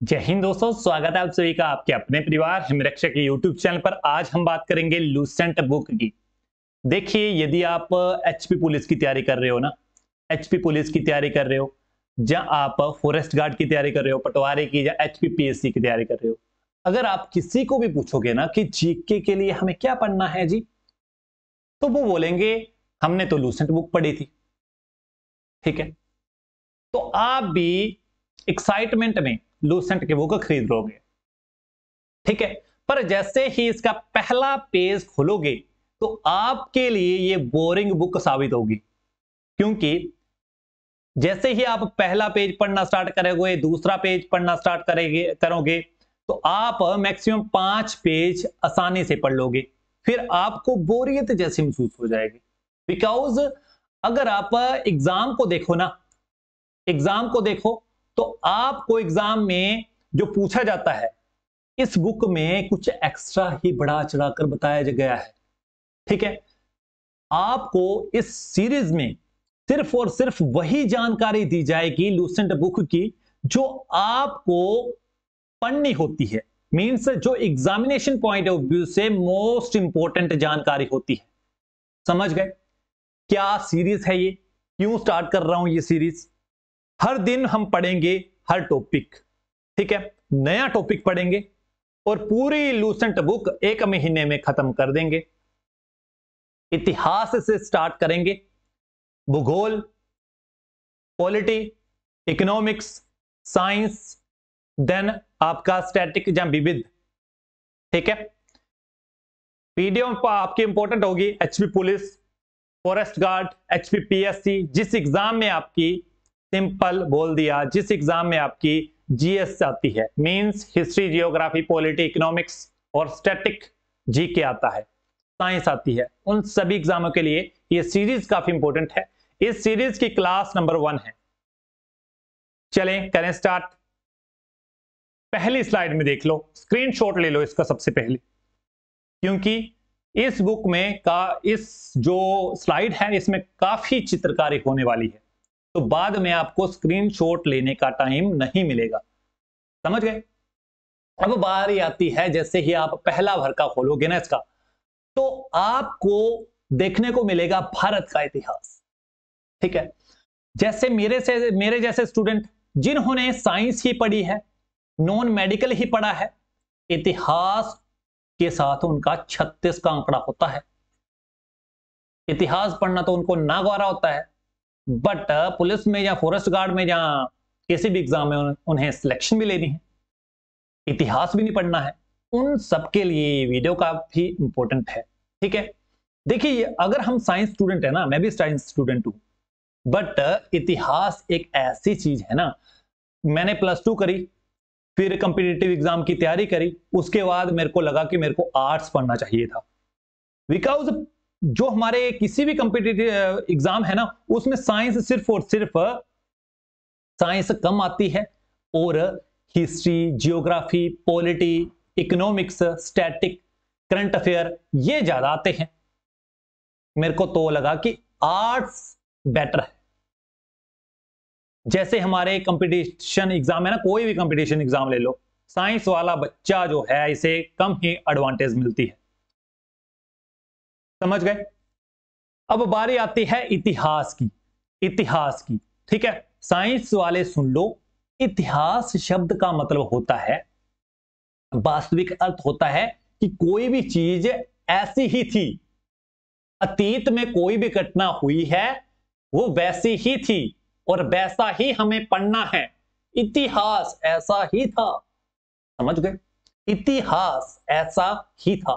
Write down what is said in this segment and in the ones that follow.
जय हिंद दोस्तों, स्वागत है आप सभी का आपके अपने परिवार हिमरक्षक के यूट्यूब चैनल पर। आज हम बात करेंगे लूसेंट बुक की। देखिए, यदि आप एचपी पुलिस की तैयारी कर रहे हो ना एचपी पुलिस की तैयारी कर रहे हो या आप फॉरेस्ट गार्ड की तैयारी कर रहे हो, पटवारी की या एचपी पीएससी की तैयारी कर रहे हो, अगर आप किसी को भी पूछोगे ना कि जीके के लिए हमें क्या पढ़ना है जी तो वो बोलेंगे, हमने तो लूसेंट बुक पढ़ी थी। ठीक है? तो आप भी एक्साइटमेंट में लूसेंट के बुक खरीद लोगे ठीक है? पर जैसे ही इसका पहला पेज खोलोगे तो आपके लिए ये बोरिंग बुक साबित होगी। क्योंकि जैसे ही आप पहला पेज पढ़ना स्टार्ट करोगे, दूसरा पेज पढ़ना स्टार्ट करेंगे, करोगे तो आप मैक्सिमम पाँच पेज आसानी से पढ़ लोगे। फिर आपको बोरियत जैसी महसूस हो जाएगी। बिकॉज़ अगर आप एग्ज़ाम को देखो ना एग्ज़ाम को देखो तो आपको एग्ज़ाम में जो पूछा जाता है, इस बुक में कुछ एक्स्ट्रा ही बढ़ा चढ़ाकर बताया गया है। ठीक है? आपको इस सीरीज़ में सिर्फ़ और सिर्फ़ वही जानकारी दी जाएगी लूसेंट बुक की, जो आपको पढ़नी होती है। मींस जो एग्जामिनेशन पॉइंट ऑफ़ व्यू से मोस्ट इंपॉर्टेंट जानकारी होती है। समझ गए? क्या सीरीज़ है ये? क्यों स्टार्ट कर रहा हूँ ये सीरीज़ हर दिन हम पढ़ेंगे हर टॉपिक ठीक है? नया टॉपिक पढ़ेंगे और पूरी लूसेंट बुक एक महीने में खत्म कर देंगे। इतिहास से स्टार्ट करेंगे। भूगोल पॉलिटी इकोनॉमिक्स साइंस देन आपका स्टैटिक या विविध, ठीक है? पीडीएफ आपकी इंपॉर्टेंट होगी। HP police forest guard HP PSC जिस एग्ज़ाम में आपकी सिंपल बोल दिया, जिस एग्ज़ाम में आपकी जीएस आती है means history geography polity economics और स्टैटिक जी के आता है साइंस आती है। उन सभी एग्जामों के लिए ये सीरीज़ काफ़ी इंपॉर्टेंट है। इस सीरीज़ की क्लास नंबर वन है। चलें, करें स्टार्ट पहली स्लाइड में देख लो स्क्रीनशॉट ले लो इसका सबसे पहले। क्योंकि इस बुक में का, इस जो स्लाइड है, इसमें काफ़ी चित्रकारी होने वाली है। तो बाद में आपको स्क्रीनशॉट लेने का टाइम नहीं मिलेगा। समझ गए? अब बारी आती है, जैसे ही आप पहला भर का खोलोगे ना इसका तो आपको देखने को मिलेगा भारत का इतिहास। ठीक है? जैसे मेरे से, मेरे जैसे स्टूडेंट जिन्होंने साइंस ही पढ़ी है नॉन मेडिकल ही पढ़ा है, इतिहास के साथ उनका 36 का आंकड़ा होता है। इतिहास पढ़ना तो उनको नागवारा होता है। बट पुलिस में या फॉरेस्ट गार्ड में या किसी भी एग्ज़ाम में उन्हें सिलेक्शन भी लेनी है। इतिहास भी नहीं पढ़ना है। उन सबके लिए वीडियो काफ़ी इंपॉर्टेंट है। ठीक है? देखिए अगर हम साइंस स्टूडेंट है ना, मैं भी साइंस स्टूडेंट हूँ। बट इतिहास एक ऐसी चीज़ है ना, मैंने प्लस टू करी, फिर कंपिटेटिव एग्ज़ाम की तैयारी करी, उसके बाद मेरे को लगा कि मेरे को आर्ट्स पढ़ना चाहिए था। बिकॉज़ जो हमारे किसी भी कंपिटेटिव एग्ज़ाम है ना, उसमें साइंस सिर्फ़ और सिर्फ़ साइंस कम आती है और history geography polity economics static current affair ये ज़्यादा आते हैं। मेरे को तो लगा कि आर्ट्स बेटर है। जैसे हमारे कंपटीशन एग्ज़ाम है ना, कोई भी कंपटीशन एग्ज़ाम ले लो साइंस वाला बच्चा जो है, इसे कम ही एडवांटेज मिलती है। समझ गए? अब बारी आती है इतिहास की इतिहास की, ठीक है? साइंस वाले सुन लो, इतिहास शब्द का मतलब होता है, वास्तविक अर्थ होता है कि कोई भी चीज़ ऐसी ही थी, अतीत में कोई भी घटना हुई है, वो वैसी ही थी और वैसा ही हमें पढ़ना है। इतिहास ऐसा ही था, समझ गए? इतिहास ऐसा ही था,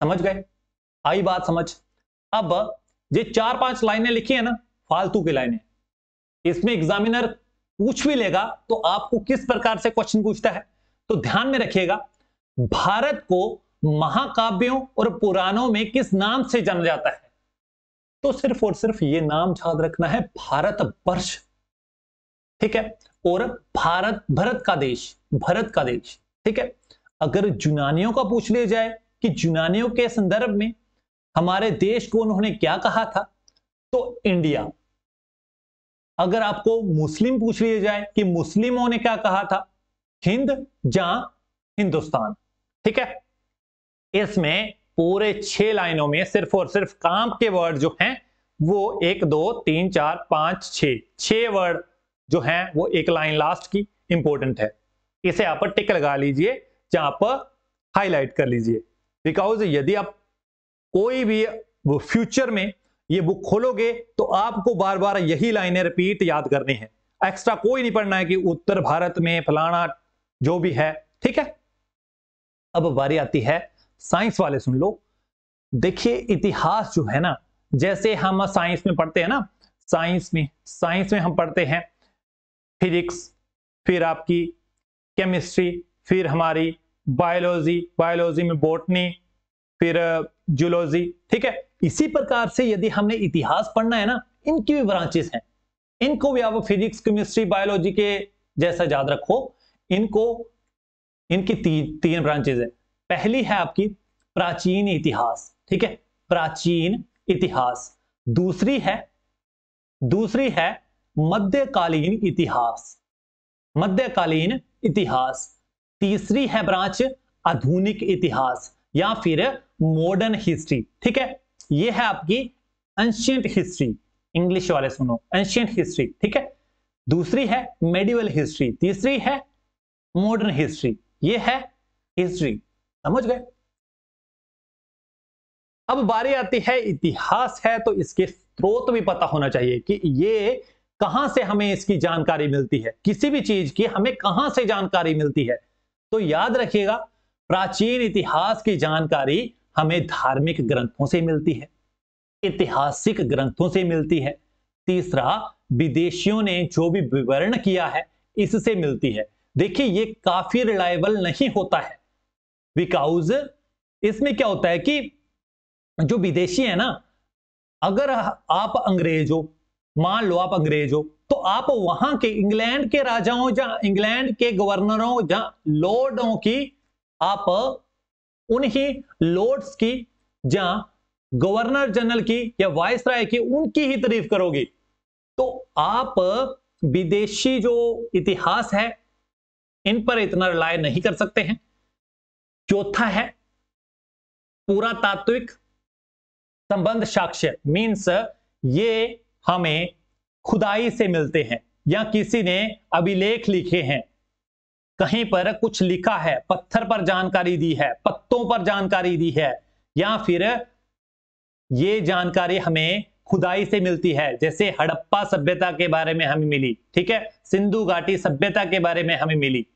समझ गए? आई बात समझ। अब ये चार पाँच लाइनें लिखी है ना, फालतू की लाइनें। इसमें एग्जामिनर पूछ भी लेगा तो आपको किस प्रकार से क्वेश्चन पूछता है। तो ध्यान में रखिएगा, भारत को महाकाव्यों और पुराणों में किस नाम से जाना जाता है? तो सिर्फ़ और सिर्फ़ ये नाम याद रखना है भारत वर्ष ठीक है? और भारत, भरत का देश, भरत का देश। ठीक है? अगर यूनानियों का पूछ लिया जाए कि यूनानियों के संदर्भ में हमारे देश को उन्होंने क्या कहा था? तो इंडिया। अगर आपको मुस्लिम पूछ लिया जाए कि मुस्लिमों ने क्या कहा था? हिंद जहाँ हिंदुस्तान। ठीक है? इसमें पूरे छह लाइनों में सिर्फ़ और सिर्फ़ काम के वर्ड जो हैं, वो एक, दो, तीन, चार, पाँच छ छह वर्ड जो हैं, वो एक लाइन लास्ट की इंपॉर्टेंट है। इसे आप टिक लगा लीजिए, जहाँ पर हाईलाइट कर लीजिए। बिकॉज़ यदि आप कोई भी वो फ्यूचर में ये बुक खोलोगे तो आपको बार बार यही लाइनें रिपीट याद करनी है। एक्स्ट्रा कोई नहीं पढ़ना है कि उत्तर भारत में फलाना जो भी है, ठीक है? अब बारी आती है साइंस वाले सुन लो। देखिए, इतिहास जो है ना, जैसे हम साइंस में पढ़ते हैं ना साइंस में साइंस में हम पढ़ते हैं फिजिक्स फिर आपकी केमिस्ट्री फिर हमारी बायोलॉजी बायोलॉजी में बोटनी फिर जूलॉजी ठीक है? इसी प्रकार से यदि हमने इतिहास पढ़ना है ना इनकी भी ब्रांचेस हैं। इनको भी आप फिजिक्स केमिस्ट्री बायोलॉजी के जैसा याद रखो इनको इनकी ती, तीन ब्रांचेस है। पहली है आपकी प्राचीन इतिहास ठीक है? प्राचीन इतिहास। दूसरी है दूसरी है मध्यकालीन इतिहास। मध्यकालीन इतिहास। तीसरी है ब्रांच आधुनिक इतिहास या फिर मॉडर्न हिस्ट्री ठीक है? ये है आपकी एंशियंट हिस्ट्री इंग्लिश वाले सुनो एंशियंट हिस्ट्री ठीक है? दूसरी है मेडिवल हिस्ट्री तीसरी है मॉडर्न हिस्ट्री ये है हिस्ट्री समझ गए? अब बारी आती है, इतिहास है तो इसके स्रोत भी पता होना चाहिए कि ये कहाँ से हमें इसकी जानकारी मिलती है? किसी भी चीज़ की हमें कहाँ से जानकारी मिलती है? तो याद रखिएगा, प्राचीन इतिहास की जानकारी हमें धार्मिक ग्रंथों से मिलती है, ऐतिहासिक ग्रंथों से मिलती है। तीसरा, विदेशियों ने जो भी विवरण किया है, इससे मिलती है। देखिए, ये काफ़ी रिलायबल नहीं होता है। बिकॉज़ इसमें क्या होता है कि जो विदेशी है ना, अगर आप अंग्रेज़ हो, मान लो आप अंग्रेज़ हो तो आप वहाँ के, इंग्लैंड के राजाओं या इंग्लैंड के गवर्नरों या लॉर्डों की आप उन्हीं लॉर्ड्स की या गवर्नर जनरल की या वाइस राय की, उनकी ही तारीफ़ करोगी। तो आप विदेशी जो इतिहास है, इन पर इतना रिलाय नहीं कर सकते हैं। चौथा है पूरा तात्विक संबंध साक्ष्य मीन्स ये हमें खुदाई से मिलते हैं, या किसी ने अभिलेख लिखे हैं। कहीं पर कुछ लिखा है, पत्थर पर जानकारी दी है, पत्तों पर जानकारी दी है, या फिर ये जानकारी हमें खुदाई से मिलती है, जैसे हड़प्पा सभ्यता के बारे में हमें मिली, ठीक है? सिंधु घाटी सभ्यता के बारे में हमें मिली।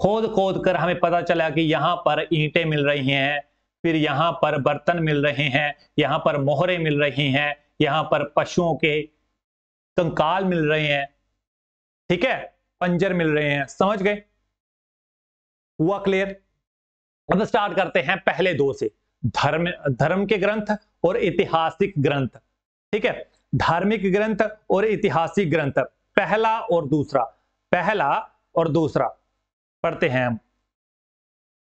खोद खोद कर हमें पता चला कि यहाँ पर ईंटें मिल रही हैं, फिर यहाँ पर बर्तन मिल रहे हैं, यहाँ पर मोहरे मिल रही हैं, यहाँ पर पशुओं के कंकाल मिल रहे हैं, ठीक है? पंजर मिल रहे हैं, समझ गए? हुआ क्लियर अब स्टार्ट करते हैं पहले दो से। धर्म धर्म के ग्रंथ और ऐतिहासिक ग्रंथ। ठीक है? धार्मिक ग्रंथ और ऐतिहासिक ग्रंथ। पहला और दूसरा। पहला और दूसरा। पढ़ते हैं हम।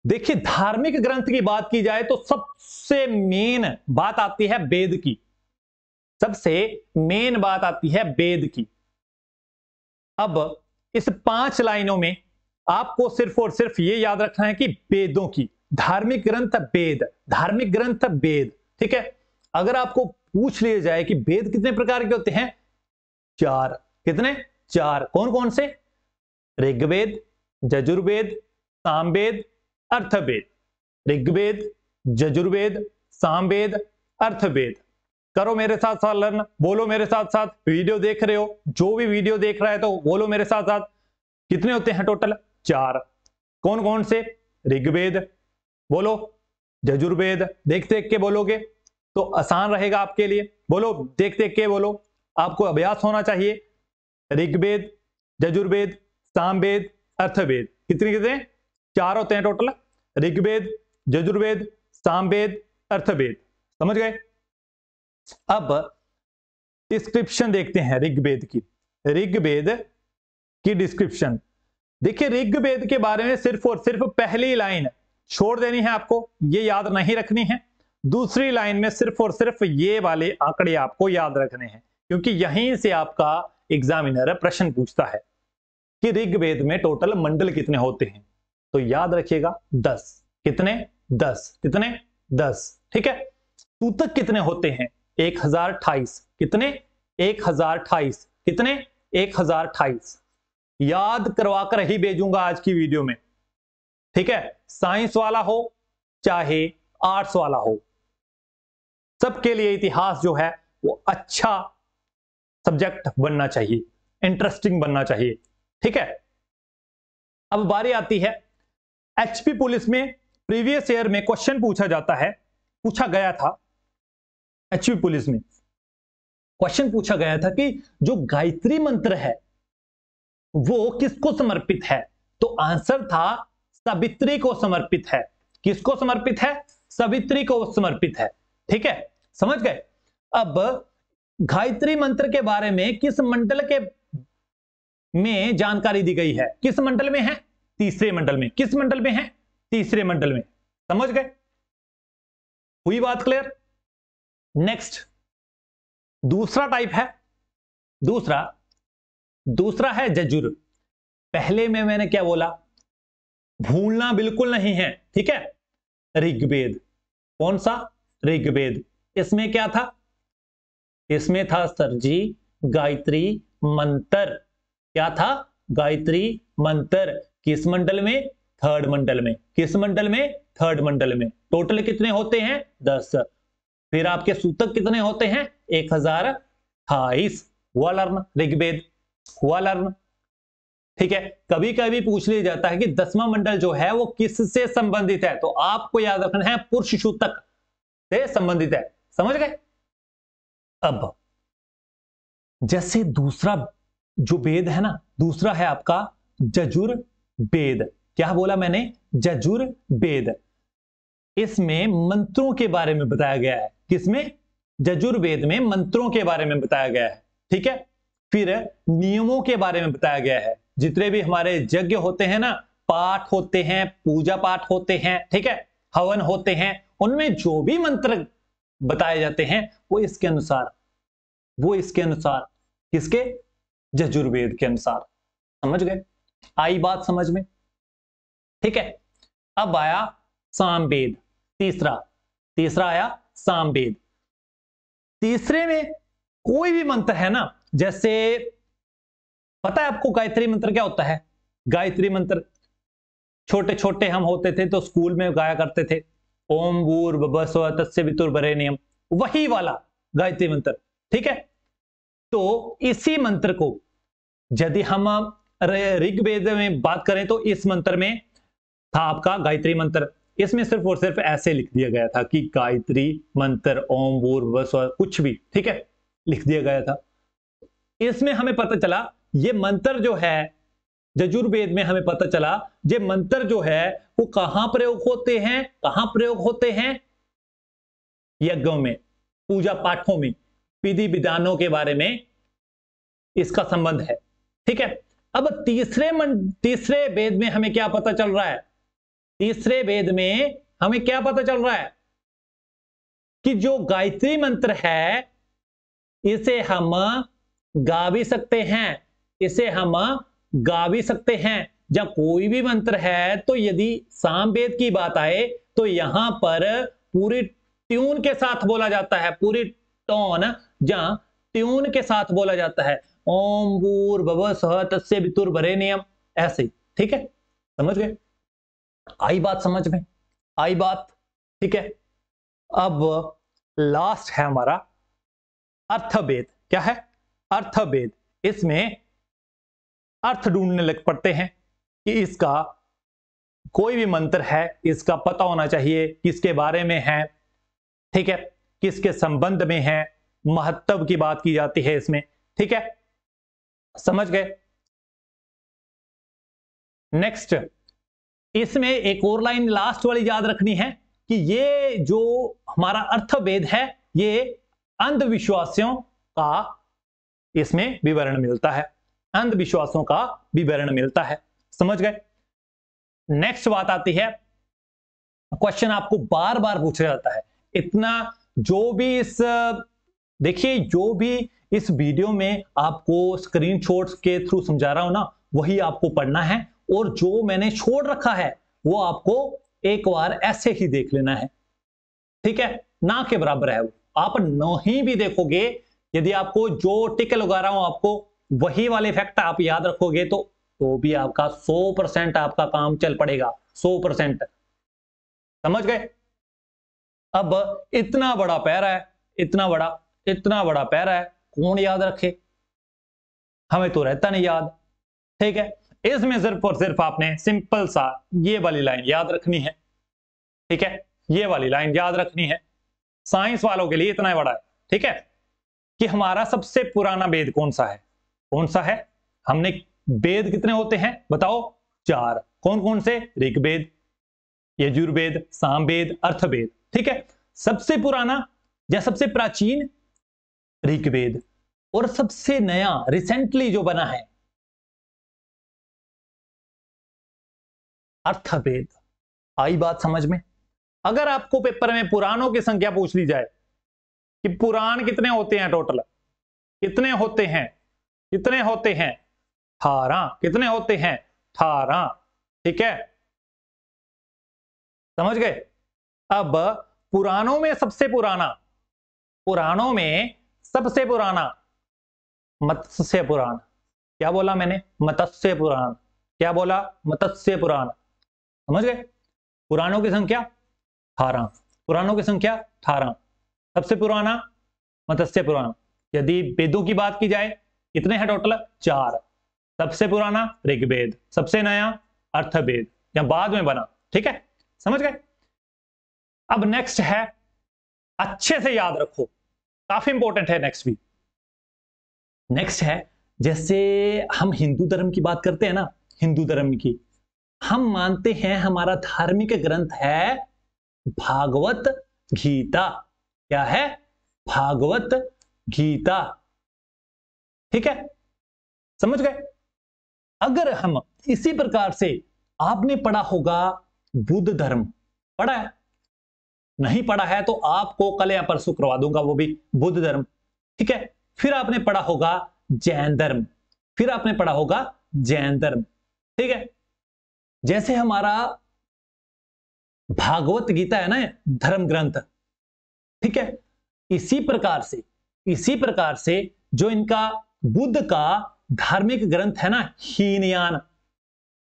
देखिए, धार्मिक ग्रंथ की बात की जाए तो सबसे मेन बात आती है वेद की। सबसे मेन बात आती है वेद की। अब इस पाँच लाइनों में आपको सिर्फ़ और सिर्फ़ ये याद रखना है कि वेदों की, धार्मिक ग्रंथ वेद धार्मिक ग्रंथ वेद ठीक है? अगर आपको पूछ लिया जाए कि वेद कितने प्रकार के होते हैं? चार। कितने? चार। कौन कौन से? ऋग्वेद जजुर्वेद सामवेद, अर्थवेद। ऋग्वेद जजुर्वेद सामवेद, अर्थवेद। करो मेरे साथ साथ लर्न, बोलो मेरे साथ साथ। वीडियो देख रहे हो, जो भी वीडियो देख रहा है तो बोलो मेरे साथ साथ। कितने होते हैं टोटल? चार। कौन कौन से? ऋग्वेद। बोलो। जजुर्वेद देख देख के बोलोगे तो आसान रहेगा आपके लिए। बोलो देख देख के बोलो। आपको अभ्यास होना चाहिए। ऋग्वेद जजुर्वेद सामवेद, अर्थवेद। कितने कितने? चार होते हैं टोटल ऋग्वेद जजुर्वेद सामवेद, अर्थवेद। समझ गए? अब डिस्क्रिप्शन देखते हैं ऋग्वेद की। ऋग्वेद की डिस्क्रिप्शन देखिए, ऋग्वेद के बारे में सिर्फ़ और सिर्फ़ पहली लाइन छोड़ देनी है आपको, ये याद नहीं रखनी है। दूसरी लाइन में सिर्फ़ और सिर्फ़ ये वाले आंकड़े आपको याद रखने हैं, क्योंकि यहीं से आपका एग्जामिनर प्रश्न पूछता है कि ऋग्वेद में टोटल मंडल कितने होते हैं। तो याद रखिएगा, दस। कितने? दस। कितने? दस। ठीक है? सूतक कितने होते हैं? एक हज़ार अठाईस कितने? एक हज़ार अठाईस कितने? एक हज़ार अठाईस याद करवा कर ही भेजूँगा आज की वीडियो में। ठीक है? साइंस वाला हो, चाहे आर्ट्स वाला हो, सबके लिए इतिहास जो है, वो अच्छा सब्जेक्ट बनना चाहिए, इंटरेस्टिंग बनना चाहिए। ठीक है? अब बारी आती है। एचपी पुलिस में प्रीवियस ईयर में क्वेश्चन पूछा जाता है, पूछा गया था एचपी पुलिस में। क्वेश्चन पूछा गया था कि जो गायत्री मंत्र है वो किसको समर्पित है? तो आंसर था सवित्री को समर्पित है। किसको समर्पित है? सवित्री को समर्पित है। ठीक है? समझ गए? अब गायत्री मंत्र के बारे में किस मंडल के में जानकारी दी गई है? किस मंडल में है? तीसरे मंडल में। किस मंडल में है? तीसरे मंडल में। समझ गए? हुई बात क्लियर नेक्स्ट दूसरा टाइप है। दूसरा दूसरा है जजुर। पहले में मैंने क्या बोला? भूलना बिल्कुल नहीं है, ठीक है? ऋग्वेद। कौन सा? ऋग्वेद। इसमें क्या था? इसमें था सर जी? गायत्री मंत्र। क्या था? गायत्री मंत्र। किस मंडल में? थर्ड मंडल में। किस मंडल में? थर्ड मंडल में। टोटल कितने होते हैं? दस। फिर आपके सूतक कितने होते हैं? एक हज़ार अठाईस लर्न, ऋग्वेद। हुआ लर्न ठीक है? कभी कभी पूछ लिया जाता है कि दसवां मंडल जो है वो किससे संबंधित है? तो आपको याद रखना है पुरुष सूतक से संबंधित है। समझ गए? अब जैसे दूसरा जो वेद है ना, दूसरा है आपका जजुर वेद क्या बोला मैंने? जजुर वेद इसमें मंत्रों के बारे में बताया गया है। किसमें? जजुर्वेद में मंत्रों के बारे में बताया गया है। ठीक है? फिर नियमों के बारे में बताया गया है। जितने भी हमारे यज्ञ होते हैं ना, पाठ होते हैं, पूजा पाठ होते हैं, ठीक है? हवन होते हैं, उनमें जो भी मंत्र बताए जाते हैं, वो इसके अनुसार, वो इसके अनुसार, किसके? जजुर्वेद के अनुसार। समझ गए? आई बात समझ में? ठीक है? अब आया सामवेद, तीसरा तीसरा आया सामवेद। तीसरे में कोई भी मंत्र है ना जैसे, पता है आपको गायत्री मंत्र क्या होता है? गायत्री मंत्र छोटे छोटे हम होते थे तो स्कूल में गाया करते थे। ओम बूर बस्व बरे नियम। वही वाला गायत्री मंत्र, ठीक है? तो इसी मंत्र को, यदि हम ऋग्वेद में बात करें तो इस मंत्र में था आपका गायत्री मंत्र। इसमें सिर्फ़ और सिर्फ़ ऐसे लिख दिया गया था कि गायत्री मंत्र, ओम बूर कुछ भी, ठीक है? लिख दिया गया था। इसमें हमें पता चला, ये मंत्र जो है जजुर्वेद में हमें पता चला, ये मंत्र जो है, वो कहाँ प्रयोग होते हैं, कहाँ प्रयोग होते हैं? यज्ञों में, पूजा पाठों में, विधि विधानों के बारे में इसका संबंध है। ठीक है? अब तीसरे मन, तीसरे वेद में हमें क्या पता चल रहा है? तीसरे वेद में हमें क्या पता चल रहा है? कि जो गायत्री मंत्र है, इसे हम गा भी सकते हैं। इसे हम गा भी सकते हैं। जब कोई भी मंत्र है तो यदि सामवेद की बात आए तो यहाँ पर पूरी ट्यून के साथ बोला जाता है, पूरी टोन, जहाँ ट्यून के साथ बोला जाता है। ओम बूर भव सह तस्य बितुर भरे नियम, ऐसे ठीक है? समझ गए? आई बात समझ में? आई बात, ठीक है? अब लास्ट है हमारा अर्थभेद। क्या है? अर्थभेद। इसमें अर्थ ढूँढने लग पड़ते हैं कि इसका कोई भी मंत्र है, इसका पता होना चाहिए किसके बारे में है, ठीक है? किसके संबंध में है, महत्व की बात की जाती है इसमें, ठीक है? समझ गए? नेक्स्ट इसमें एक और लाइन लास्ट वाली याद रखनी है कि ये जो हमारा अर्थवेद है, ये अंधविश्वासियों का इसमें विवरण मिलता है। अंधविश्वासों का विवरण मिलता है। समझ गए? नेक्स्ट बात आती है। क्वेश्चन आपको बार बार पूछा जाता है। इतना जो भी इस, देखिए, जो भी इस वीडियो में आपको स्क्रीनशॉट्स के थ्रू समझा रहा हूँ ना, वही आपको पढ़ना है और जो मैंने छोड़ रखा है, वो आपको एक बार ऐसे ही देख लेना है। ठीक है? ना के बराबर है वो। आप नहीं भी देखोगे यदि आपको जो टिक लगा रहा हूँ आपको वही वाले इफ़ेक्ट आप याद रखोगे तो तो भी आपका 100 परसेंट आपका काम चल पड़ेगा 100 परसेंट। समझ गए? अब इतना बड़ा पैरा है, इतना बड़ा इतना बड़ा पैरा है, कौन याद रखे? हमें तो रहता नहीं याद, ठीक है? इसमें सिर्फ़ और सिर्फ़ आपने सिंपल सा ये वाली लाइन याद रखनी है, ठीक है? ये वाली लाइन याद रखनी है। साइंस वालों के लिए इतना बड़ा है, ठीक है? कि हमारा सबसे पुराना वेद कौन सा है? कौन सा है? हमने वेद कितने होते हैं? बताओ। चार। कौन कौन से? ऋग्वेद, यजुर्वेद, सामवेद, अर्थवेद। ठीक है? सबसे पुराना या सबसे प्राचीन? ऋग्वेद। और सबसे नया रिसेंटली जो बना है, अर्थवेद। आई बात समझ में? अगर आपको पेपर में पुराणों की संख्या पूछ ली जाए कि पुराण कितने होते हैं टोटल कितने होते हैं? कितने होते हैं? अठारह। कितने होते हैं? अठारह। ठीक है? समझ गए? अब पुराणों में सबसे पुराना, पुराणों में सबसे पुराना, मत्स्य पुराण। क्या बोला मैंने? मत्स्य पुराण। क्या बोला? मत्स्य पुराण। समझ गए? पुराणों की संख्या अठारह। पुराणों की संख्या अठारह। सबसे पुराना, मत्स्य पुराण यदि वेदों की बात की जाए, कितने हैं टोटल चार। सबसे पुराना, ऋग्वेद। सबसे नया, अर्थवेद। या बाद में बना। ठीक है? समझ गए? अब नेक्स्ट है, अच्छे से याद रखो। काफ़ी इंपॉर्टेंट है नेक्स्ट भी। नेक्स्ट है, जैसे हम हिंदू धर्म की बात करते हैं ना, हिंदू धर्म की। हम मानते हैं हमारा धार्मिक ग्रंथ है भागवत गीता। क्या है? भागवत गीता। ठीक है? समझ गए? अगर हम इसी प्रकार से आपने पढ़ा होगा बुद्ध धर्म, पढ़ा है? नहीं पढ़ा है तो आपको कल या परसों करवा दूँगा वो भी बुद्ध धर्म। ठीक है? फिर आपने पढ़ा होगा जैन धर्म। फिर आपने पढ़ा होगा जैन धर्म। ठीक है? जैसे हमारा भागवत गीता है ना, धर्म ग्रंथ ठीक है? इसी प्रकार से, इसी प्रकार से जो इनका बुद्ध का धार्मिक ग्रंथ है ना, हीनयान,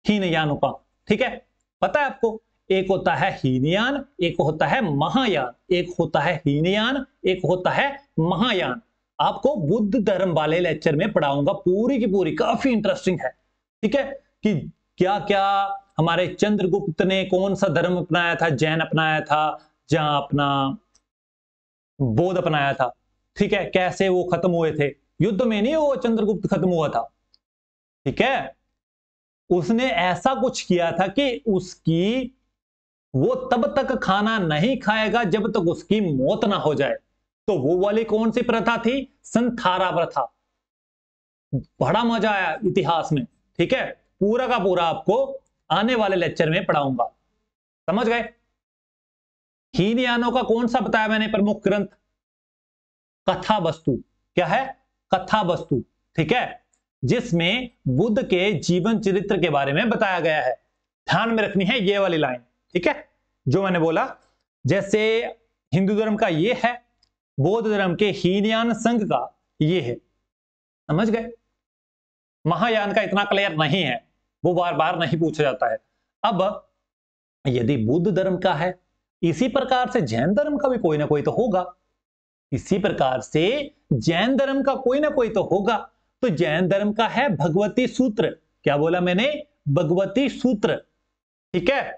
हीनयानों का ठीक है? पता है आपको? एक होता है हीनयान, एक होता है महायान, एक होता है हीनयान, एक होता है महायान। आपको बुद्ध धर्म वाले लेक्चर में पढ़ाऊँगा, पूरी की पूरी, काफ़ी इंटरेस्टिंग है, ठीक है? कि क्या क्या हमारे चंद्रगुप्त ने कौन सा धर्म अपनाया था, जैन अपनाया था, जहाँ अपना बौद्ध अपनाया था। ठीक है, कैसे वो खत्म हुए थे? युद्ध में नहीं वो चंद्रगुप्त खत्म हुआ था। ठीक है? उसने ऐसा कुछ किया था कि उसकी, वो तब तक खाना नहीं खाएगा जब तक उसकी मौत ना हो जाए। तो वो वाली कौन सी प्रथा थी? संथारा प्रथा। बड़ा मज़ा आया इतिहास में। ठीक है? पूरा का पूरा आपको आने वाले लेक्चर में पढ़ाऊँगा। समझ गए? हीनयानों का कौन सा बताया मैंने प्रमुख ग्रंथ? कथा वस्तु। क्या है? कथा वस्तु। ठीक है? जिसमें बुद्ध के जीवन चरित्र के बारे में बताया गया है। ध्यान में रखनी है ये वाली लाइन। ठीक है? जो मैंने बोला, जैसे हिंदू धर्म का ये है, बौद्ध धर्म के हीनयान संघ का ये है। समझ गए? महायान का इतना क्लियर नहीं है। वो बार बार नहीं पूछा जाता है। अब यदि बुद्ध धर्म का है इसी प्रकार से जैन धर्म का भी कोई ना कोई तो होगा। इसी प्रकार से जैन धर्म का कोई ना कोई तो होगा। तो जैन धर्म का है भगवती सूत्र। क्या बोला मैंने? भगवती सूत्र। ठीक है?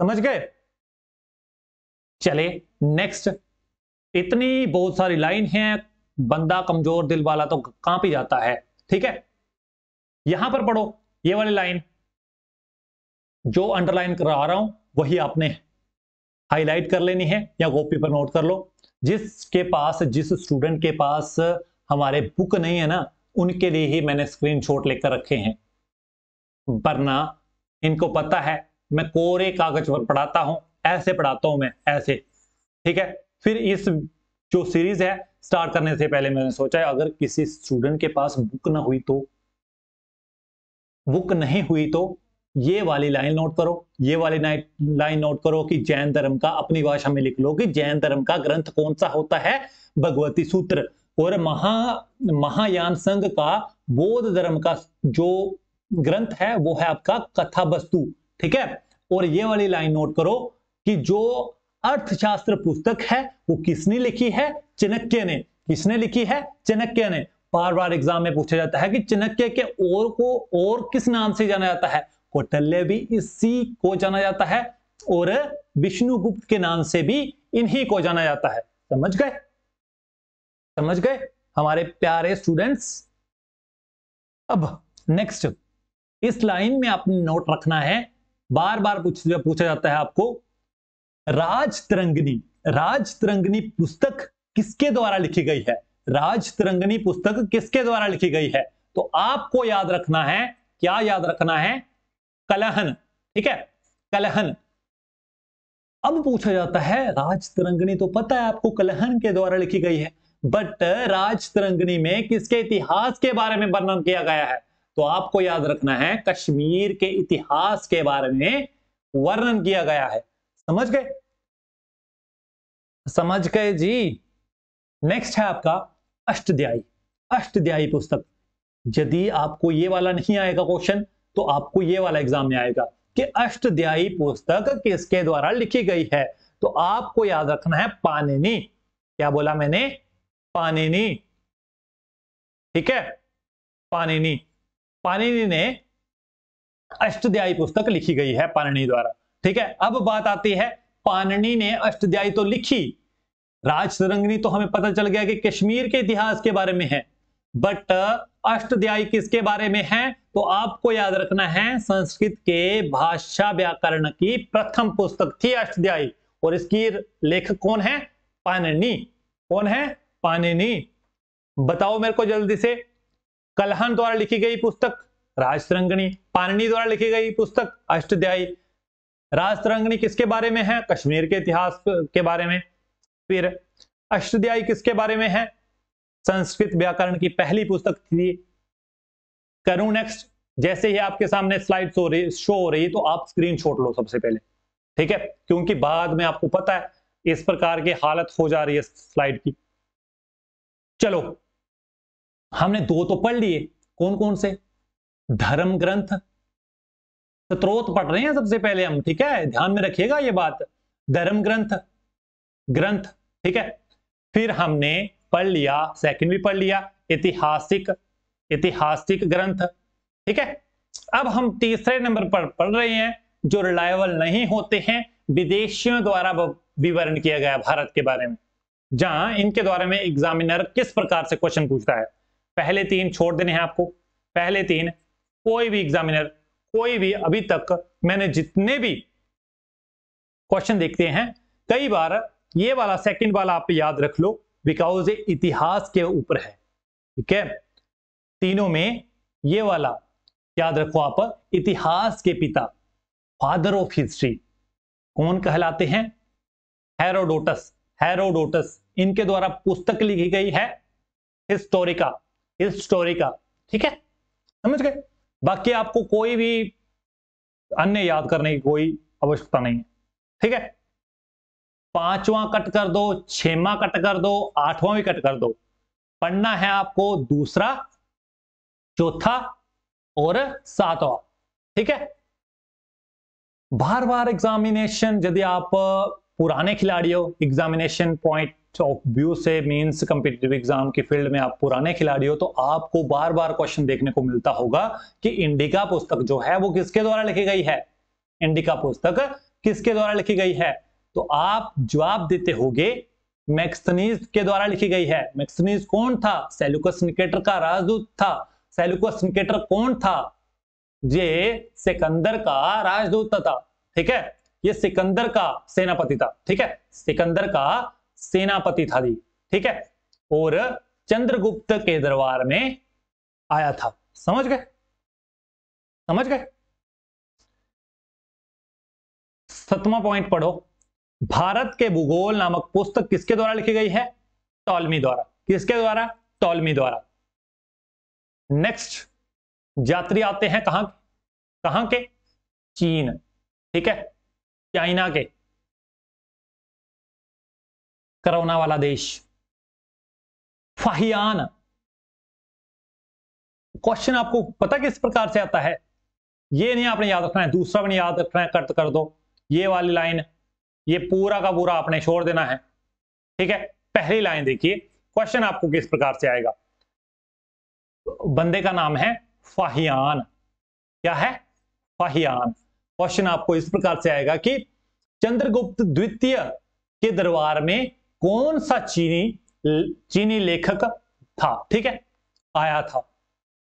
समझ गए? चले नेक्स्ट इतनी बहुत सारी लाइन है। बंदा कमज़ोर दिल वाला तो काँप ही जाता है? ठीक है? यहाँ पर पढ़ो, ये वाली लाइन। जो अंडरलाइन करा रहा हूँ, वही आपने हाईलाइट कर लेनी है या कॉपी पर नोट कर लो। जिसके पास, जिस स्टूडेंट के पास हमारे बुक नहीं है ना, उनके लिए ही मैंने स्क्रीनशॉट लेकर रखे हैं। वरना इनको पता है, मैं कोरे कागज़ पर पढ़ाता हूँ, ऐसे पढ़ाता हूँ मैं, ऐसे। ठीक है? फिर इस जो सीरीज़ है, स्टार्ट करने से पहले मैंने सोचा अगर किसी स्टूडेंट के पास बुक ना हुई तो बुक नहीं हुई तो ये वाली लाइन नोट करो, ये वाली लाइन नोट करो कि जैन धर्म का अपनी भाषा में लिख लो कि जैन धर्म का ग्रंथ कौन सा होता है? भगवती सूत्र। और महा, महायान संघ का बौद्ध धर्म का जो ग्रंथ है, वो है आपका कथा वस्तु ठीक है? और ये वाली लाइन नोट करो कि जो अर्थशास्त्र पुस्तक है, वो किसने लिखी है? चनक्य ने। किसने लिखी है? चनक्य ने। बार बार एग्ज़ाम में पूछा जाता है कि चनक्य के और को और किस नाम से जाना जाता है? कौटल्य भी इसी को जाना जाता है और विष्णुगुप्त के नाम से भी इन्हीं को जाना जाता है। समझ गए? समझ गए? हमारे प्यारे स्टूडेंट्स अब नेक्स्ट इस लाइन में आपने नोट रखना है। बार बार पूछ, पूछा जाता है आपको, राज तरंगनी राज तरंगनी पुस्तक किसके द्वारा लिखी गई है? राज तरंगनी पुस्तक किसके द्वारा लिखी गई है? तो आपको याद रखना है, क्या याद रखना है? कलहन, ठीक है? कलहन। अब पूछा जाता है, राज तरंगनी तो पता है आपको कलहन के द्वारा लिखी गई है बट राज तरंगनी में किसके इतिहास के बारे में वर्णन किया गया है? तो आपको याद रखना है, कश्मीर के इतिहास के बारे में वर्णन किया गया है। समझ गए? समझ गए जी। नेक्स्ट है आपका, अष्टध्यायी। अष्टध्यायी पुस्तक। यदि आपको ये वाला नहीं आएगा क्वेश्चन तो आपको ये वाला एग्ज़ाम में आएगा कि अष्टध्यायी पुस्तक किसके द्वारा लिखी गई है? तो आपको याद रखना है पानिनी क्या बोला मैंने? पानिनी ठीक है? पानिनी पानिनी ने अष्टध्यायी पुस्तक लिखी गई है पानिनी द्वारा। ठीक है? अब बात आती है पानिनी ने अष्टध्यायी तो लिखी। राज तरंगनी तो हमें पता चल गया कि कश्मीर के इतिहास के बारे में है। बट अष्टध्यायी किसके बारे में है? तो आपको याद रखना है, संस्कृत के भाषा व्याकरण की प्रथम पुस्तक थी अष्टध्यायी। और इसकी लेखक कौन है? पाननी कौन है? पानिनी बताओ मेरे को जल्दी से। कलहन द्वारा लिखी गई पुस्तक राजतरंगणी पाननी द्वारा लिखी गई पुस्तक, अष्टध्यायी। राजतरंगणी किसके बारे में है? कश्मीर के इतिहास के बारे में। फिर अष्टध्यायी किसके बारे में है? संस्कृत व्याकरण की पहली पुस्तक थी। करूँ नेक्स्ट जैसे ही आपके सामने स्लाइड रही शो हो रही तो आप स्क्रीन लो सबसे पहले। ठीक है? क्योंकि बाद में आपको पता है, इस प्रकार की हालत हो जा रही है स्लाइड की। चलो, हमने दो तो पढ़ लिए। कौन कौन से? धर्म ग्रंथ। स्त्रोत पढ़ रहे हैं सबसे पहले हम, ठीक है? ध्यान में रखिएगा ये बात। धर्म ग्रंथ। ग्रंथ, ठीक है? फिर हमने पढ़ लिया सेकंड भी पढ़ लिया ऐतिहासिक ऐतिहासिक ग्रंथ। ठीक है? अब हम तीसरे नंबर पर पढ़ रहे हैं, जो रिलायबल नहीं होते हैं, विदेशियों द्वारा विवरण किया गया भारत के बारे में। जहाँ इनके द्वारा में एग्जामिनर किस प्रकार से क्वेश्चन पूछता है? पहले तीन छोड़ देने हैं आपको। पहले तीन, कोई भी एग्जामिनर कोई भी अभी तक मैंने जितने भी क्वेश्चन देखते हैं, कई बार ये वाला सेकंड वाला आप याद रख लो बिकॉज़ ये इतिहास के ऊपर है, ठीक है? तीनों में ये वाला याद रखो आप, इतिहास के पिता फादर ऑफ़ हिस्ट्री कौन कहलाते हैं? हेरोडोटस हेरोडोटस इनके द्वारा पुस्तक लिखी गई है हिस्टोरिका हिस्टोरिका ठीक है? समझ गए? बाकी आपको कोई भी अन्य याद करने की कोई आवश्यकता नहीं है, ठीक है? पांचवा कट कर दो, छवा कट कर दो, आठवां भी कट कर दो। पढ़ना है आपको दूसरा, चौथा और सातवां, ठीक है? बार बार एग्जामिनेशन यदि आप पुराने खिलाड़ी हो एग्जामिनेशन पॉइंट ऑफ़ व्यू से मींस कंपिटेटिव एग्ज़ाम की फ़ील्ड में आप पुराने खिलाड़ी हो तो आपको बार बार क्वेश्चन देखने को मिलता होगा कि इंडिका पुस्तक जो है, वो किसके द्वारा लिखी गई है? इंडिका पुस्तक किसके द्वारा लिखी गई है? तो आप जवाब देते होगे, मैक्सनीज के द्वारा लिखी गई है। मैक्सनीज कौन था? सेलुकस निकेटर का राजदूत था। सेलुकस निकेटर कौन था? ये सिकंदर का राजदूत था, ठीक है? ये सिकंदर का सेनापति था, ठीक है? सिकंदर का सेनापति था जी, ठीक है? और चंद्रगुप्त के दरबार में आया था, समझ गए? समझ गए? सतवा पॉइंट पढ़ो। भारत के भूगोल नामक पुस्तक किसके द्वारा लिखी गई है? टॉलमी द्वारा। किसके द्वारा? टॉलमी द्वारा। नेक्स्ट यात्री आते हैं कहाँ कहाँ के? चीन। ठीक है? चाइना के। करोना वाला देश। फाहियान। क्वेश्चन आपको पता किस प्रकार से आता है? ये नहीं आपने याद रखना है, दूसरा भी नहीं याद रखना है, कट कर दो। ये वाली लाइन ये पूरा का पूरा आपने छोड़ देना है। ठीक है? पहली लाइन देखिए क्वेश्चन आपको किस प्रकार से आएगा? बंदे का नाम है फाहियान। क्या है? फाहियान। क्वेश्चन आपको इस प्रकार से आएगा कि चंद्रगुप्त द्वितीय के दरबार में कौन सा चीनी चीनी लेखक था? ठीक है? आया था।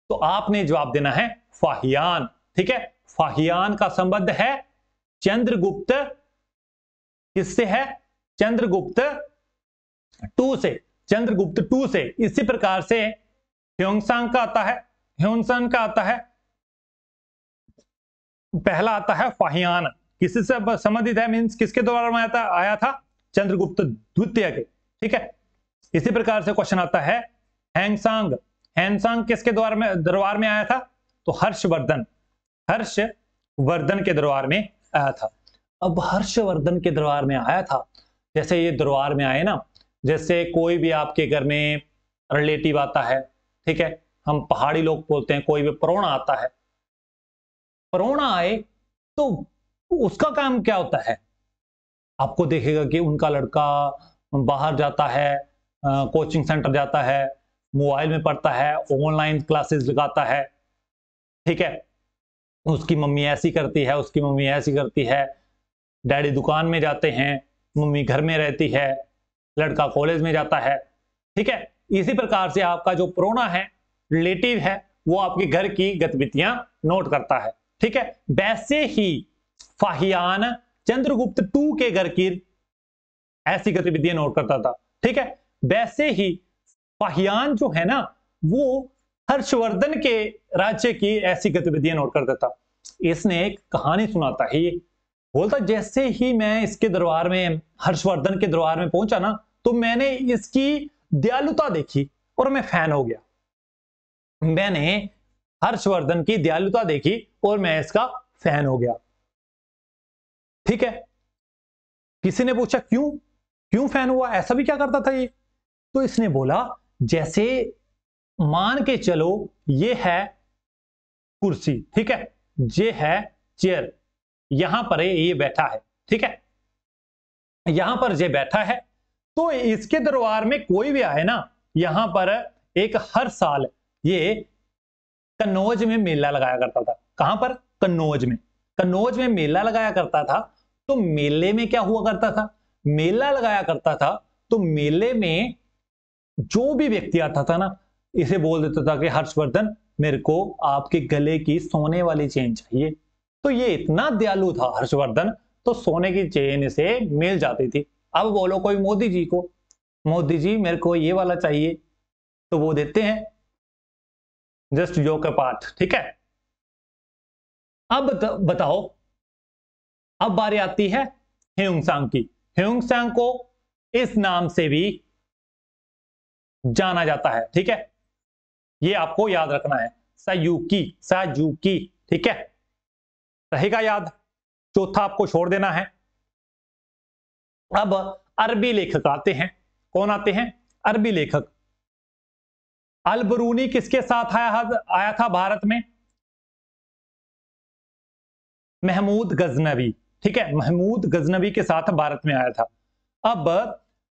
तो आपने जवाब देना है फाहियान। ठीक है? फाहियान का संबंध है चंद्रगुप्त किससे है? चंद्रगुप्त टू से। चंद्रगुप्त टू से। इसी प्रकार से ह्योंगसांग का आता है। ह्योनसन का आता है। पहला आता है फाहियान। किसी से संबंधित है? मीन्स किसके द्वारा में आता, आया था? चंद्रगुप्त द्वितीय के। ठीक है? इसी प्रकार से क्वेश्चन आता है हैंगसांग। हैंगसांग किसके द्वारा में, दरबार में आया था? तो हर्षवर्धन। हर्षवर्धन के दरबार में आया था। अब हर्षवर्धन के दरबार में आया था। जैसे ये दरबार में आए ना, जैसे कोई भी आपके घर में रिलेटिव आता है, ठीक है? हम पहाड़ी लोग बोलते हैं, कोई भी प्रोणा आता है। प्रोणा आए तो उसका काम क्या होता है? आपको देखेगा कि उनका लड़का बाहर जाता है कोचिंग सेंटर जाता है मोबाइल में पढ़ता है ऑनलाइन क्लासेस लगाता है, ठीक है? उसकी मम्मी ऐसी करती है, उसकी मम्मी ऐसी करती है डैडी दुकान में जाते हैं, मम्मी घर में रहती है, लड़का कॉलेज में जाता है, ठीक है? इसी प्रकार से आपका जो प्रोना है, रिलेटिव है, वो आपके घर की गतिविधियाँ नोट करता है, ठीक है? वैसे ही फाहियान चंद्रगुप्त टू के घर की ऐसी गतिविधियाँ नोट करता था, ठीक है? वैसे ही फाहियान जो है ना, वो हर्षवर्धन के राज्य की ऐसी गतिविधियाँ नोट करता था इसने एक कहानी सुनाता है बोलता, जैसे ही मैं इसके दरबार में, हर्षवर्धन के दरबार में पहुँचा ना तो मैंने इसकी दयालुता देखी और मैं फ़ैन हो गया। मैंने हर्षवर्धन की दयालुता देखी और मैं इसका फ़ैन हो गया। ठीक है? किसी ने पूछा, क्यों? क्यों फ़ैन हुआ? ऐसा भी क्या करता था ये? तो इसने बोला, जैसे मान के चलो, ये है कुर्सी, ठीक है? ये है चेयर यहाँ पर ये बैठा है, ठीक है? यहाँ पर ये बैठा है तो इसके दरबार में कोई भी आए ना, यहाँ पर एक हर साल ये कन्नौज में मेला लगाया करता था। कहाँ पर? कन्नौज में। कन्नौज में मेला लगाया करता था तो मेले में क्या हुआ करता था? मेला लगाया करता था तो मेले में जो भी व्यक्ति आता था ना, इसे बोल देता था कि, हर्षवर्धन, मेरे को आपके गले की सोने वाली चेन चाहिए। तो ये इतना दयालु था हर्षवर्धन तो सोने की चेन से मिल जाती थी। अब बोलो कोई मोदी जी को, मोदी जी मेरे को ये वाला चाहिए तो वो देते हैं। जस्ट जो के पार्ट ठीक है? अब बताओ, अब बारी आती है ह्यूंगसांग की। ह्यूंगसांग को इस नाम से भी जाना जाता है, ठीक है? ये आपको याद रखना है, सयूकी सयूकी ठीक है? रहेगा याद। चौथा आपको छोड़ देना है। अब अरबी लेखक आते हैं। कौन आते हैं? अरबी लेखक। अलबरूनी किसके साथ आया आया था भारत में? महमूद गजनवी। ठीक है, महमूद गजनवी के साथ भारत में आया था। अब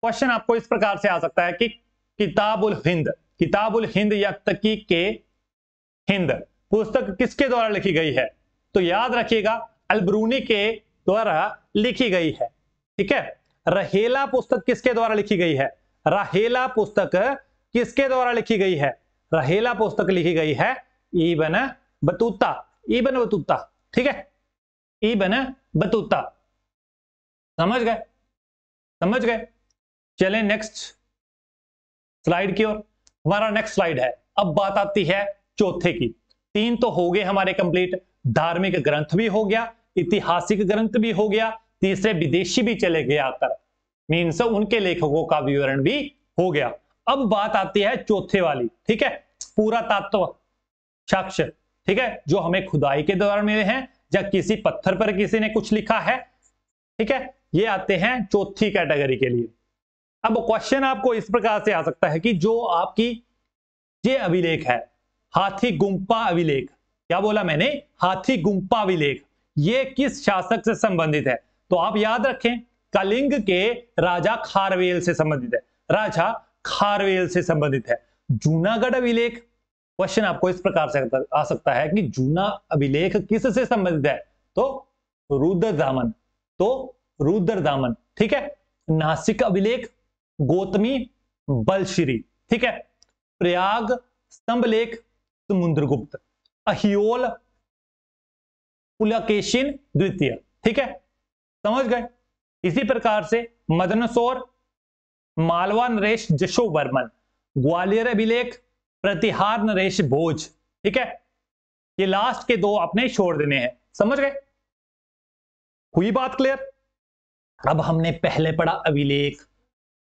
क्वेश्चन आपको इस प्रकार से आ सकता है कि किताबुल हिंद किताबुल हिंद या तकी के हिंद। पुस्तक किसके द्वारा लिखी गई है? तो याद रखिएगा, अलबरूनी के द्वारा लिखी गई है। ठीक है? रहेला पुस्तक किसके द्वारा लिखी गई है? रहेला पुस्तक किसके द्वारा लिखी गई है? रहेला पुस्तक लिखी गई है ईबन बतूता। ईबन बतूता, ठीक है? Ibn Battuta. समझ गए? समझ गए? चले नेक्स्ट स्लाइड की ओर। हमारा नेक्स्ट स्लाइड है। अब बात आती है चौथे की। तीन तो हो गए हमारे कंप्लीट धार्मिक ग्रंथ भी हो गया ऐतिहासिक ग्रंथ भी हो गया, तीसरे विदेशी भी चले गए आकर। मीन्स उनके लेखकों का विवरण भी हो गया। अब बात आती है चौथे वाली, ठीक है? पूरा तत्व शख्स ठीक है? जो हमें खुदाई के दौरान मिले हैं, या किसी पत्थर पर किसी ने कुछ लिखा है, ठीक है? ये आते हैं चौथी कैटेगरी के लिए। अब क्वेश्चन आपको इस प्रकार से आ सकता है कि जो आपकी, ये अभिलेख है, हाथी गुम्पा अभिलेख क्या बोला मैंने? हाथी गुम्पा अभिलेख ये किस शासक से संबंधित है? तो आप याद रखें, कलिंग के राजा खारवेल से संबंधित है। राजा खारवेल से संबंधित है। जूनागढ़ अभिलेख क्वेश्चन आपको इस प्रकार से आ सकता है कि जूना अभिलेख किस से संबंधित है? तो रुद्र दामन तो रुद्र दामन ठीक है? नासिक अभिलेख गौतमी, बलश्री, ठीक है? प्रयाग स्तंभ लेख, समुद्रगुप्त। अहियोल पुलकेशिन द्वितीय। ठीक है? समझ गए? इसी प्रकार से मदनसौर, मालवा नरेश जशो वर्मन ग्वालियर अभिलेख, प्रतिहार नरेश भोज। ठीक है? ये लास्ट के दो अपने छोड़ देने हैं। समझ गए? हुई बात क्लियर अब हमने पहले पढ़ा अभिलेख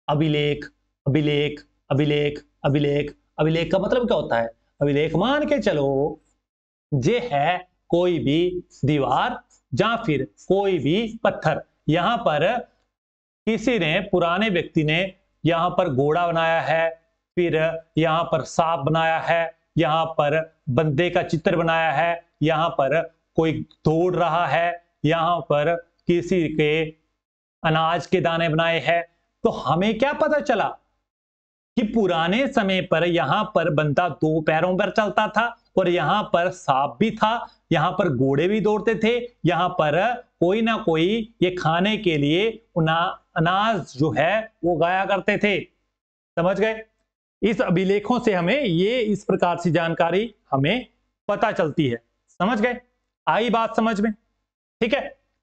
अभिलेख अभिलेख अभिलेख अभिलेख। अभिलेख का मतलब क्या होता है? अभिलेख मान के चलो जे है कोई भी दीवार या फिर कोई भी पत्थर। यहाँ पर किसी ने, पुराने व्यक्ति ने यहाँ पर घोड़ा बनाया है, फिर यहाँ पर सांप बनाया है, यहाँ पर बंदे का चित्र बनाया है, यहाँ पर कोई दौड़ रहा है, यहाँ पर किसी के अनाज के दाने बनाए हैं। तो हमें क्या पता चला कि पुराने समय पर यहाँ पर बंदा दो पैरों पर चलता था और यहाँ पर सांप भी था, यहाँ पर घोड़े भी दौड़ते थे, यहाँ पर कोई ना कोई ये खाने के लिए अनाज जो है वो गाया करते थे। समझ गए? इस अभिलेखों से हमें ये, इस प्रकार की जानकारी हमें पता चलती है। समझ गए? आई बात समझ में? ठीक है?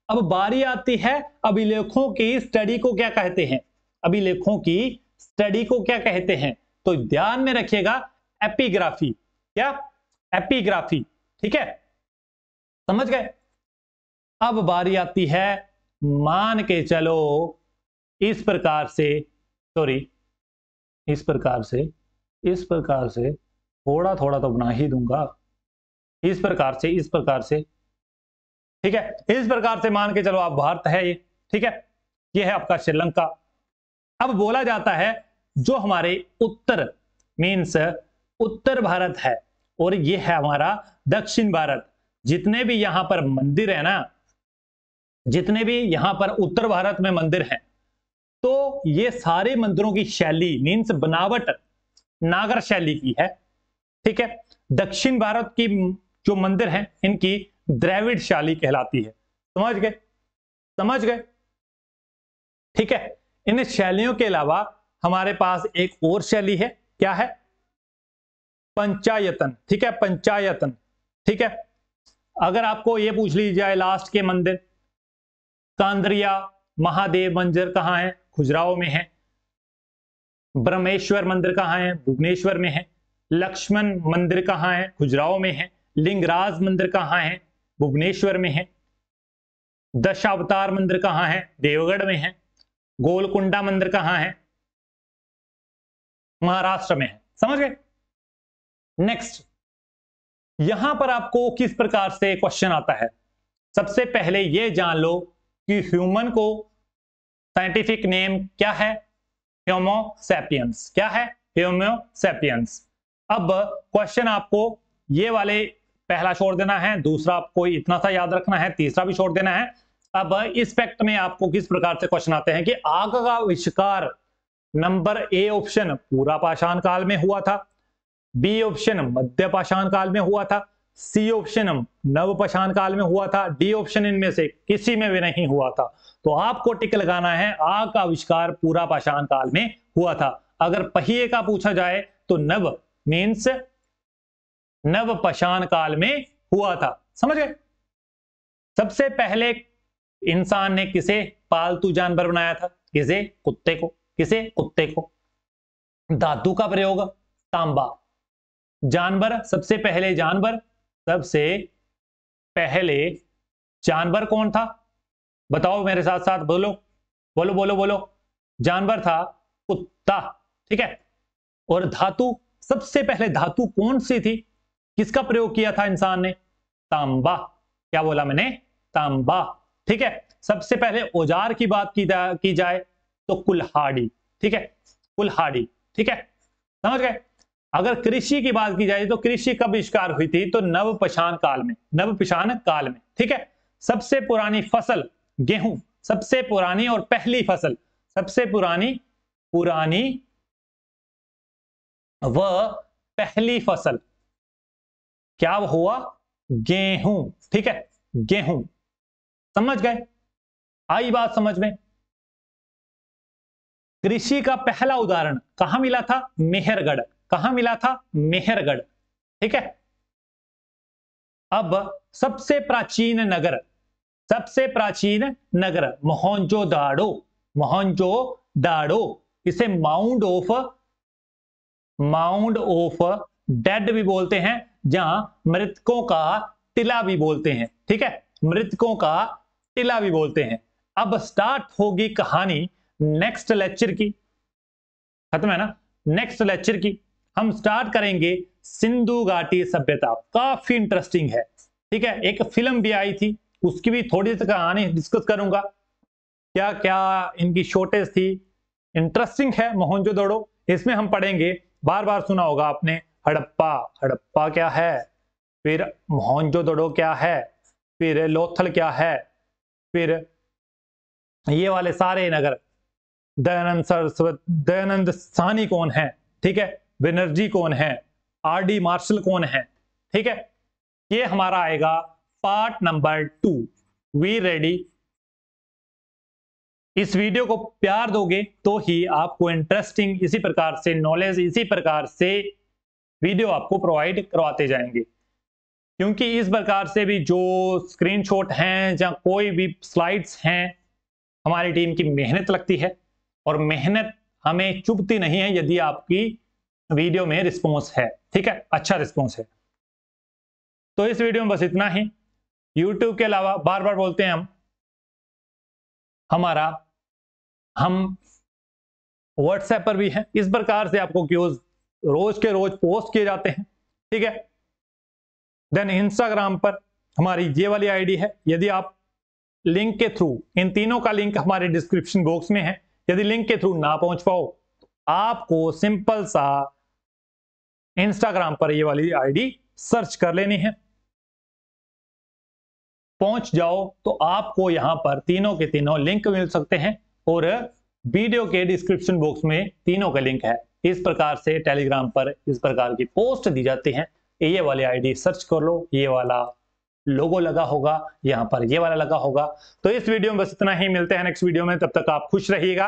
अब बारी आती है अभिलेखों की स्टडी को क्या कहते हैं? अभिलेखों की स्टडी को क्या कहते हैं? तो ध्यान में रखिएगा एपिग्राफी क्या? एपिग्राफी, ठीक है? समझ गए? अब बारी आती है मान के चलो इस प्रकार से सॉरी इस प्रकार से, इस प्रकार से थोड़ा थोड़ा तो बना ही दूँगा। इस प्रकार से, इस प्रकार से, ठीक है? इस प्रकार से मान के चलो आप भारत है ये, ठीक है? ये है आपका श्रीलंका। अब बोला जाता है जो हमारे उत्तर मीन्स उत्तर भारत है। और ये है हमारा दक्षिण भारत। जितने भी यहाँ पर मंदिर है ना, जितने भी यहाँ पर उत्तर भारत में मंदिर हैं तो ये सारे मंदिरों की शैली मीन्स बनावट नागर शैली की है, ठीक है? दक्षिण भारत की जो मंदिर हैं, इनकी द्रविड़ शैली कहलाती है। समझ गए? समझ गए? ठीक है? इन शैलियों के अलावा हमारे पास एक और शैली है, क्या है? पंचायतन, ठीक है? पंचायतन, ठीक है? अगर आपको ये पूछ ली जाए लास्ट के मंदिर, कांद्रिया, महादेव मंदिर कहाँ है? खुजराओं में है। ब्रह्मेश्वर मंदिर कहाँ है? भुवनेश्वर में है। लक्ष्मण मंदिर कहाँ है? खुजराओं में है। लिंगराज मंदिर कहाँ है? भुवनेश्वर में है। दशावतार मंदिर कहाँ है? देवगढ़ में है। गोलकुंडा मंदिर कहाँ है? महाराष्ट्र में है। समझ गए? नेक्स्ट यहाँ पर आपको किस प्रकार से क्वेश्चन आता है? सबसे पहले यह जान लो कि ह्यूमन को साइंटिफिक नेम क्या है? ह्यूमोसेपियंस क्या है? ह्यूमोसेपियंस अब क्वेश्चन आपको ये वाले पहला छोड़ देना है, दूसरा आपको इतना सा याद रखना है, तीसरा भी छोड़ देना है। अब इस फैक्ट में आपको किस प्रकार से क्वेश्चन आते हैं कि आग का आविष्कार नंबर ए ऑप्शन पूरा पाषाण काल में हुआ था। बी ऑप्शन मध्य पाषाण काल में हुआ था, सी ऑप्शन नव पाषाण काल में हुआ था, डी ऑप्शन इनमें से किसी में भी नहीं हुआ था। तो आपको टिक लगाना है आग का आविष्कार पूरा पाषाण काल में हुआ था। अगर पहिए का पूछा जाए तो नव मीन्स नव पाषाण काल में हुआ था। समझ? गए सबसे पहले इंसान ने किसे पालतू जानवर बनाया था? किसे? कुत्ते को। किसे? कुत्ते को। धातु का प्रयोग, तांबा। जानवर सबसे पहले जानवर सबसे पहले जानवर कौन था? बताओ मेरे साथ साथ बोलो। बोलो बोलो बोलो। जानवर था कुत्ता ठीक है? और धातु सबसे पहले धातु कौन सी थी? किसका प्रयोग किया था इंसान ने? तांबा। क्या बोला मैंने? तांबा ठीक है? सबसे पहले औज़ार की बात की, जा, की जाए तो कुल्हाड़ी ठीक है? कुल्हाड़ी ठीक है? समझ गए? अगर कृषि की बात की जाए तो कृषि कब आविष्कार हुई थी? तो नव पशान काल में, नव पशान काल में, ठीक है? सबसे पुरानी फ़सल गेहूँ, सबसे पुरानी और पहली फ़सल, सबसे पुरानी पुरानी व पहली फ़सल, क्या हुआ? गेहूँ, ठीक है? गेहूँ, समझ गए? आई बात समझ में? कृषि का पहला उदाहरण कहाँ मिला था? मेहरगढ़। कहाँ मिला था? मेहरगढ़। ठीक है? अब सबसे प्राचीन नगर, सबसे प्राचीन नगर मोहनजो दाड़ो मोहनजो दाड़ो इसे mound of mound of dead भी बोलते हैं, जहाँ मृतकों का टिला भी बोलते हैं। ठीक है? मृतकों का टिला भी बोलते हैं। अब स्टार्ट होगी कहानी नेक्स्ट लेक्चर की। खत्म है ना? नेक्स्ट लेक्चर की। हम स्टार्ट करेंगे सिंधु घाटी सभ्यता। काफ़ी इंटरेस्टिंग है। ठीक है, एक फ़िल्म भी आई थी, उसकी भी थोड़ी सी कहानी डिस्कस करूँगा। क्या क्या इनकी शॉर्टेज थी? इंटरेस्टिंग है मोहनजोदड़ो इसमें हम पढ़ेंगे बार बार सुना होगा आपने, हड़प्पा। हड़प्पा क्या है? फिर मोहनजोदड़ो क्या है? फिर लोथल क्या है? फिर ये वाले सारे नगर। दयानंद सरस्वत, दयानंद सानी कौन है? ठीक है बनर्जी कौन है? आर डी मार्शल कौन है? ठीक है? ये हमारा आएगा part number two we ready इस वीडियो को प्यार दोगे तो ही आपको इंटरेस्टिंग इसी प्रकार से नॉलेज इसी प्रकार से वीडियो आपको प्रोवाइड करवाते जाएँगे। क्योंकि इस प्रकार से भी जो स्क्रीनशॉट हैं या कोई भी स्लाइड्स हैं, हमारी टीम की मेहनत लगती है। और मेहनत हमें चुभती नहीं है यदि आपकी वीडियो में रिस्पॉन्स है। ठीक है? अच्छा रिस्पॉन्स है। तो इस वीडियो में बस इतना ही। यूट्यूब के अलावा बार बार बोलते हैं हम, हमारा, हम व्हाट्सएप पर भी हैं। इस प्रकार से आपको क्यूज रोज के रोज पोस्ट किए जाते हैं। ठीक है? देन इंस्टाग्राम पर हमारी ये वाली आईडी है। यदि आप लिंक के थ्रू इन तीनों का लिंक हमारे डिस्क्रिप्शन बॉक्स में है। यदि लिंक के थ्रू ना पहुँच पाओ आपको सिंपल सा इंस्टाग्राम पर ये वाली आईडी सर्च कर लेनी है। पहुँच जाओ तो आपको यहाँ पर तीनों के तीनों लिंक मिल सकते हैं और वीडियो के डिस्क्रिप्शन बॉक्स में तीनों का लिंक है। इस प्रकार से टेलीग्राम पर इस प्रकार की पोस्ट दी जाती है। ये वाली आईडी सर्च कर लो, ये वाला लोगो लगा होगा, यहाँ पर ये वाला लगा होगा। तो इस वीडियो में बस इतना ही, मिलते हैं नेक्स्ट वीडियो में, तब तक आप खुश रहिएगा।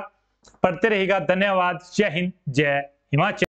पढ़ते रहेगा धन्यवाद। जय हिंद। जय हिमाचल।